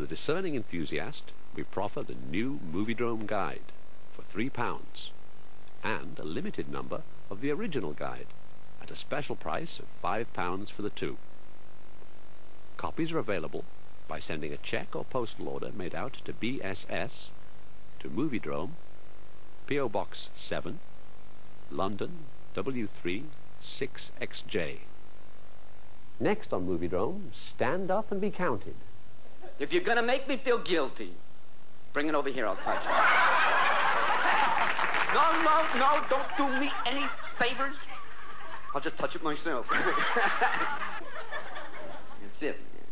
For the discerning enthusiast, we proffer the new Moviedrome Guide for £3 and a limited number of the original guide at a special price of £5 for the two. Copies are available by sending a check or postal order made out to BSS, to Moviedrome, P.O. Box 7, London W3 6XJ. Next on Moviedrome, stand up and be counted. If you're gonna make me feel guilty, bring it over here, I'll touch it. no, no, no, don't do me any favors. I'll just touch it myself. That's it, man.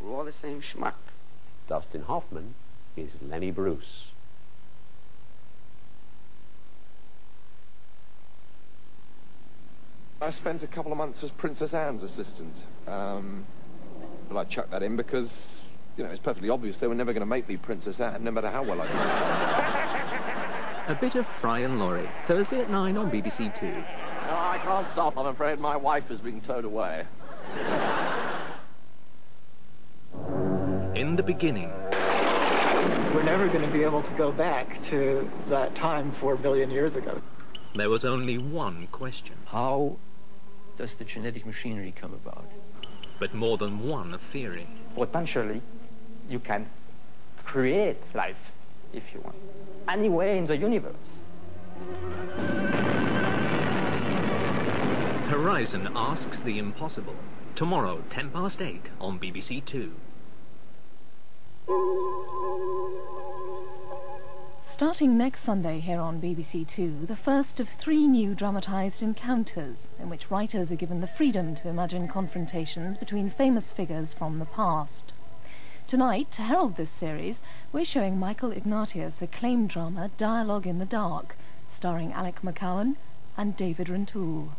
We're all the same schmuck. Dustin Hoffman is Lenny Bruce. I spent a couple of months as Princess Anne's assistant. Um, but I chucked that in because, you know, it's perfectly obvious they were never going to make me Princess Anne, no matter how well I did. A bit of Fry and Laurie, Thursday at 9 on BBC Two. No, I can't stop. I'm afraid my wife is being towed away. In the beginning, We're never going to be able to go back to that time four billion years ago. there was only one question, How does the genetic machinery come about? But more than one theory. potentially you can create life if you want anywhere in the universe Horizon asks the impossible. Tomorrow, 10 past 8 on BBC Two. Starting next Sunday here on BBC Two, the first of three new dramatised encounters, in which writers are given the freedom to imagine confrontations between famous figures from the past. Tonight, to herald this series, we're showing Michael Ignatieff's acclaimed drama Dialogue in the Dark, starring Alec McCowen and David Rintoul.